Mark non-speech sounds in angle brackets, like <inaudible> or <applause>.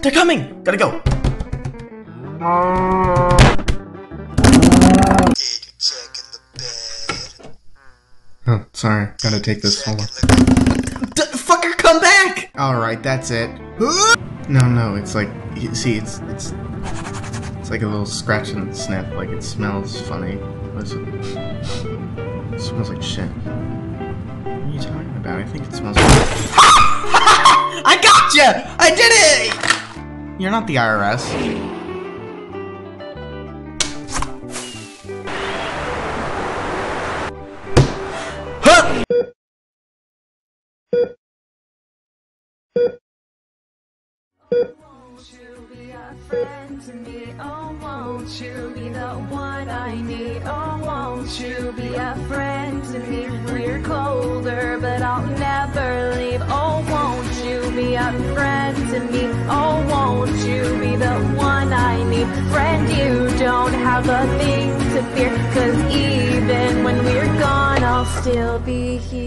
They're coming! Gotta go! Take a check in the bed. Oh, sorry. Gotta take this Check home. in the D- fucker, come back! Alright, that's it. No, no, it's like, you see, it's, it's, it's like a little scratch and snip, like it smells funny. It? it smells like shit. What are you talking about? I think it smells like... <laughs> I got gotcha! You! I did it! You're not the IRS. To me? Oh, won't you be the one I need? Oh, won't you be a friend to me? We're colder, but I'll never leave. Oh, won't you be a friend to me? Oh, have a thing to fear, cause even when we're gone, I'll still be here.